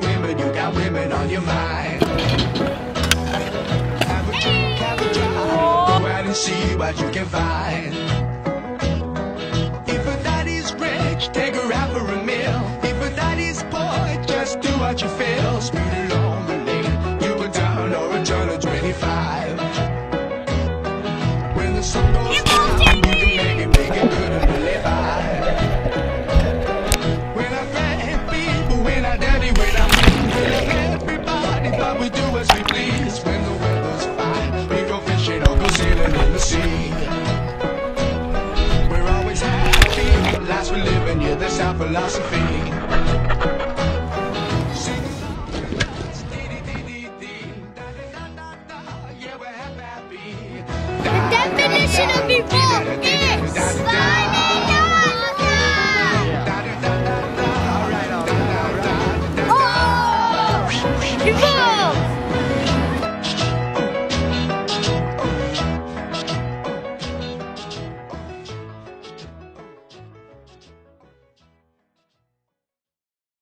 got women, you got women on your mind. Have a drink, have a drive. Go out and see what you can find. If a daddy's rich, take her out for a meal. If a daddy's poor, just do what you feel. Speed along the lane, you go down or a turn of 25. When the sun goes down, you can make it, make it good. philosophy. Yeah, we're happy.